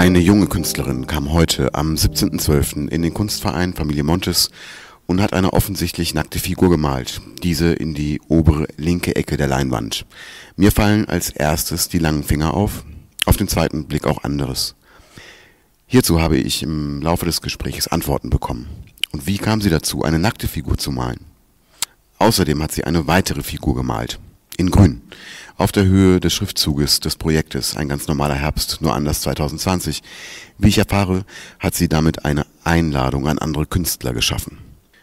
Eine junge Künstlerin kam heute am 17.12. in den Kunstverein Familie Montes und hat eine offensichtlich nackte Figur gemalt, diese in die obere linke Ecke der Leinwand. Mir fallen als erstes die langen Finger auf, auf den zweiten Blick auch anderes. Hierzu habe ich im Laufe des Gesprächs Antworten bekommen. Und wie kam sie dazu, eine nackte Figur zu malen? Außerdem hat sie eine weitere Figur gemalt, in grün, auf der Höhe des Schriftzuges des Projektes Ein ganz normaler Herbst, nur anders 2020. Wie ich erfahre, hat sie damit eine Einladung an andere Künstler geschaffen.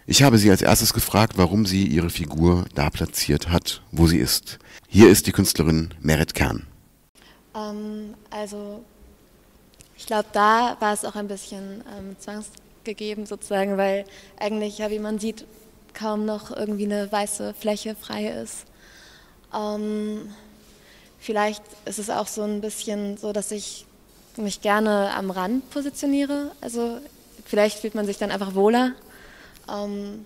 Ich habe sie als erstes gefragt, warum sie ihre Figur da platziert hat, wo sie ist. Hier ist die Künstlerin Merit Kern. Ähm, also ich glaube, da war es auch ein bisschen ähm, zwangsgegeben sozusagen, weil eigentlich, ja, wie man sieht, kaum noch irgendwie eine weiße Fläche frei ist. Ähm, vielleicht ist es auch so ein bisschen so, dass ich mich gerne am Rand positioniere. Also vielleicht fühlt man sich dann einfach wohler ähm,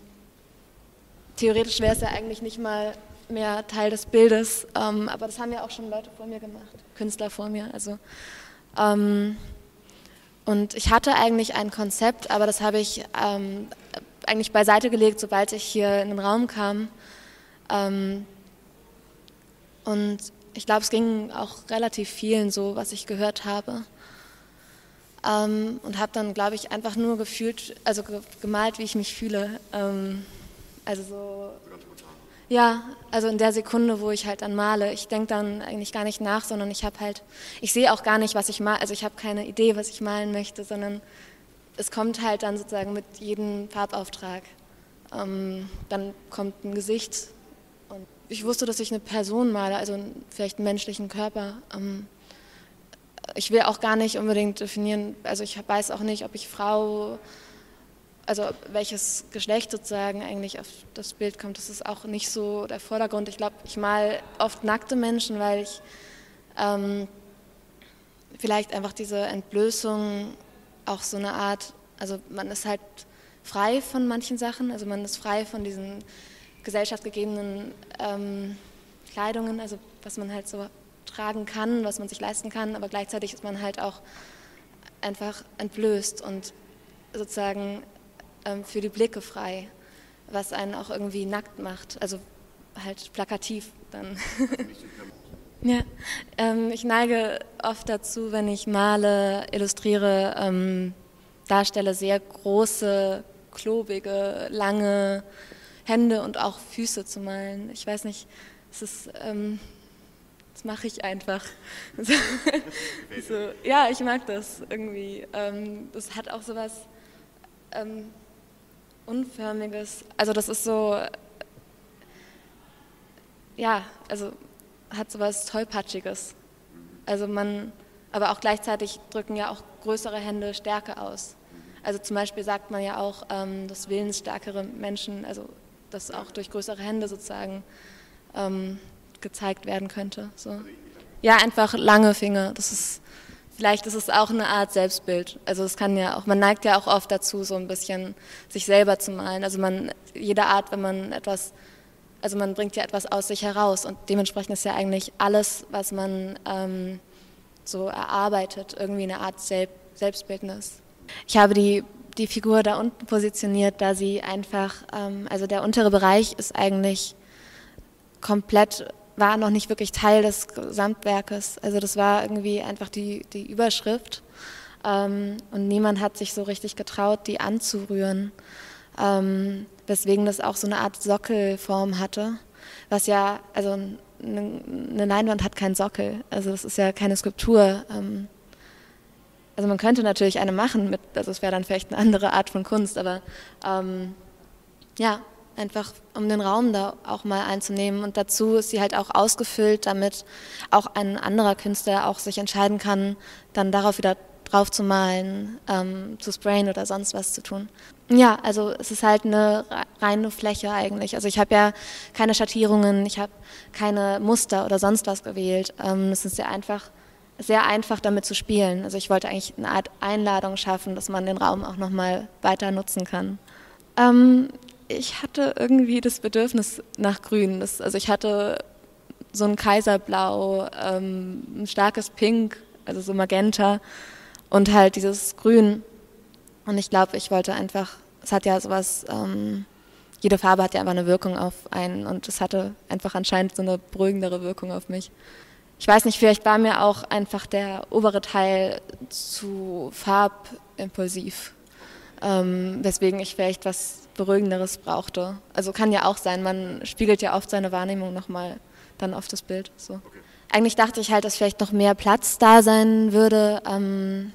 theoretisch wäre es ja eigentlich nicht mal mehr Teil des Bildes, ähm, aber das haben ja auch schon Leute vor mir gemacht, Künstler vor mir. Also, ähm, und ich hatte eigentlich ein Konzept, aber das habe ich ähm, eigentlich beiseite gelegt, sobald ich hier in den Raum kam. Und ich glaube, es ging auch relativ vielen so, was ich gehört habe. Ähm, und habe dann, glaube ich, einfach nur gefühlt, also ge gemalt, wie ich mich fühle. Ähm, also so. Ja, also in der Sekunde, wo ich halt dann male. Ich denke dann eigentlich gar nicht nach, sondern ich habe halt, ich sehe auch gar nicht, was ich male. Also ich habe keine Idee, was ich malen möchte, sondern es kommt halt dann sozusagen mit jedem Farbauftrag. Ähm, dann kommt ein Gesicht ich wusste, dass ich eine Person male, also vielleicht einen menschlichen Körper. Ähm, ich will auch gar nicht unbedingt definieren, also ich weiß auch nicht, ob ich Frau, also welches Geschlecht sozusagen eigentlich auf das Bild kommt. Das ist auch nicht so der Vordergrund. Ich glaube, ich mal oft nackte Menschen, weil ich ähm, vielleicht einfach diese Entblößung auch so eine Art, also man ist halt frei von manchen Sachen, also man ist frei von diesen gesellschaftsgegebenen ähm, Kleidungen, also was man halt so tragen kann, was man sich leisten kann, aber gleichzeitig ist man halt auch einfach entblößt und sozusagen ähm, für die Blicke frei, was einen auch irgendwie nackt macht, also halt plakativ dann. ja, ähm, ich neige oft dazu, wenn ich male, illustriere, ähm, darstelle, sehr große, klobige, lange Hände und auch Füße zu malen. Ich weiß nicht, es ist ähm, das mache ich einfach. so, ja, ich mag das irgendwie. Ähm, das hat auch so was ähm, Unförmiges. Also das ist so, ja, also hat so was Tollpatschiges. Also man, aber auch gleichzeitig drücken ja auch größere Hände Stärke aus. Also zum Beispiel sagt man ja auch, ähm, dass willensstärkere Menschen, also das auch durch größere Hände sozusagen ähm, gezeigt werden könnte. So. Ja, einfach lange Finger. Das ist, vielleicht ist es auch eine Art Selbstbild. Also es kann ja auch, man neigt ja auch oft dazu, so ein bisschen sich selber zu malen. Also man, jede Art, wenn man etwas, also man bringt ja etwas aus sich heraus und dementsprechend ist ja eigentlich alles, was man ähm, so erarbeitet, irgendwie eine Art Selb Selbstbildnis. Ich habe die die Figur da unten positioniert, da sie einfach, ähm, also der untere Bereich ist eigentlich komplett war noch nicht wirklich Teil des Gesamtwerkes. Also das war irgendwie einfach die, die Überschrift. Ähm, und niemand hat sich so richtig getraut, die anzurühren. Ähm, weswegen das auch so eine Art Sockelform hatte. Was ja, also eine, Leinwand hat keinen Sockel. Also das ist ja keine Skulptur. Ähm, also man könnte natürlich eine machen, mit, also es wäre dann vielleicht eine andere Art von Kunst, aber ähm, ja, einfach um den Raum da auch mal einzunehmen. Und dazu ist sie halt auch ausgefüllt, damit auch ein anderer Künstler auch sich entscheiden kann, dann darauf wieder drauf zu malen, ähm, zu sprayen oder sonst was zu tun. Ja, also es ist halt eine reine Fläche eigentlich. Also ich habe ja keine Schattierungen, ich habe keine Muster oder sonst was gewählt. Ähm, es ist sehr einfach, sehr einfach damit zu spielen. Also ich wollte eigentlich eine Art Einladung schaffen, dass man den Raum auch nochmal weiter nutzen kann. Ähm, ich hatte irgendwie das Bedürfnis nach Grün. Das, also ich hatte so ein Kaiserblau, ähm, ein starkes Pink, also so Magenta und halt dieses Grün. Und ich glaube, ich wollte einfach, es hat ja sowas, ähm, jede Farbe hat ja einfach eine Wirkung auf einen und es hatte einfach anscheinend so eine beruhigendere Wirkung auf mich. Ich weiß nicht, vielleicht war mir auch einfach der obere Teil zu farbimpulsiv, ähm, weswegen ich vielleicht was Beruhigenderes brauchte. Also kann ja auch sein, man spiegelt ja oft seine Wahrnehmung nochmal dann auf das Bild. So. Eigentlich dachte ich halt, dass vielleicht noch mehr Platz da sein würde, ähm,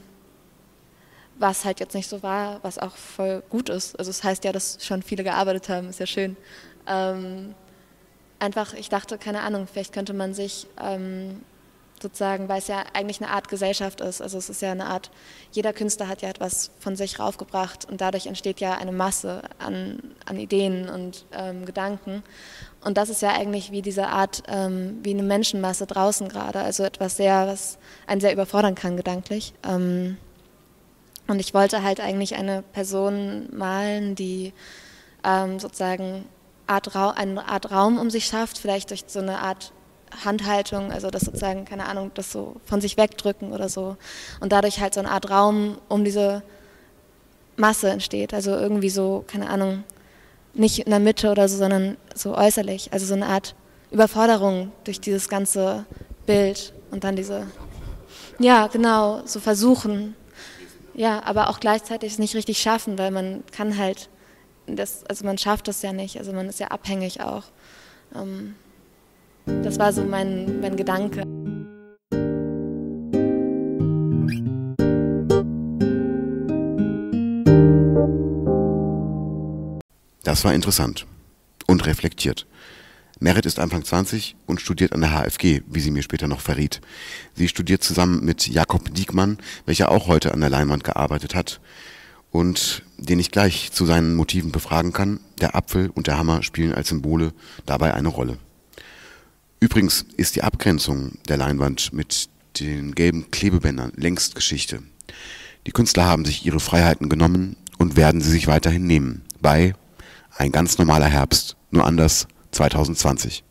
was halt jetzt nicht so war, was auch voll gut ist. Also es das heißt ja, dass schon viele gearbeitet haben, ist ja schön. Ähm, einfach, ich dachte, keine Ahnung, vielleicht könnte man sich ähm, sozusagen, weil es ja eigentlich eine Art Gesellschaft ist. Also es ist ja eine Art, jeder Künstler hat ja etwas von sich raufgebracht und dadurch entsteht ja eine Masse an, an Ideen und ähm, Gedanken. Und das ist ja eigentlich wie diese Art, ähm, wie eine Menschenmasse draußen gerade, also etwas sehr, was einen sehr überfordern kann gedanklich. Ähm, und ich wollte halt eigentlich eine Person malen, die ähm, sozusagen Art eine Art Raum um sich schafft, vielleicht durch so eine Art Handhaltung, also das sozusagen, keine Ahnung, das so von sich wegdrücken oder so. Und dadurch halt so eine Art Raum um diese Masse entsteht. Also irgendwie so, keine Ahnung, nicht in der Mitte oder so, sondern so äußerlich. Also so eine Art Überforderung durch dieses ganze Bild und dann diese, ja, genau, so versuchen. Ja, aber auch gleichzeitig es nicht richtig schaffen, weil man kann halt, das, also man schafft das ja nicht, also man ist ja abhängig auch. Ähm, das war so mein, mein Gedanke. Das war interessant und reflektiert. Merit ist Anfang 20 und studiert an der HFG, wie sie mir später noch verriet. Sie studiert zusammen mit Jakob Diekmann, welcher auch heute an der Leinwand gearbeitet hat und den ich gleich zu seinen Motiven befragen kann. Der Apfel und der Hammer spielen als Symbole dabei eine Rolle. Übrigens ist die Abgrenzung der Leinwand mit den gelben Klebebändern längst Geschichte. Die Künstler haben sich ihre Freiheiten genommen und werden sie sich weiterhin nehmen. Bei Ein ganz normaler Herbst, nur anders 2020.